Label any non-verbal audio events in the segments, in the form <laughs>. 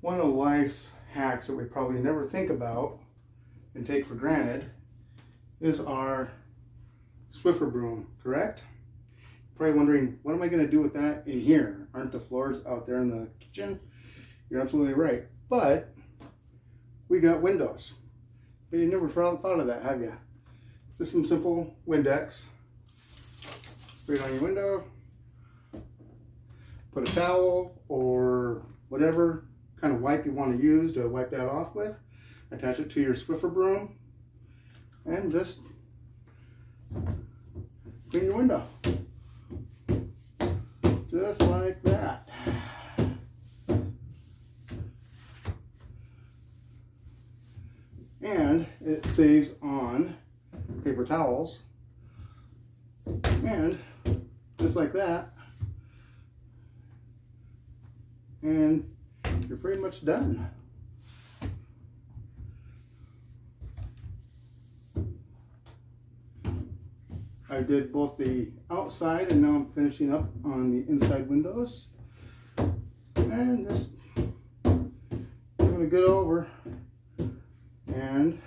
one of life's hacks that we probably never think about and take for granted is our Swiffer broom, correct? Probably wondering, what am I going to do with that in here? Aren't the floors out there in the kitchen? You're absolutely right. But we got windows. But you never thought of that, have you? Just some simple Windex. Put it on your window. Put a towel or whatever kind of wipe you want to use to wipe that off with. Attach it to your Swiffer broom and just clean your window. Just like that. And it saves on paper towels. And just like that. And you're pretty much done. I did both the outside and now I'm finishing up on the inside windows. And just giving a good over. And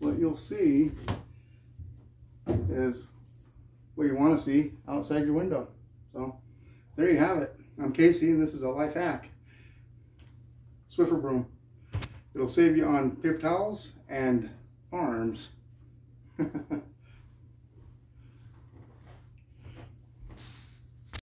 what you'll see is what you want to see outside your window. So there you have it. I'm Casey and this is a life hack. Swiffer broom. It'll save you on paper towels and arms. <laughs>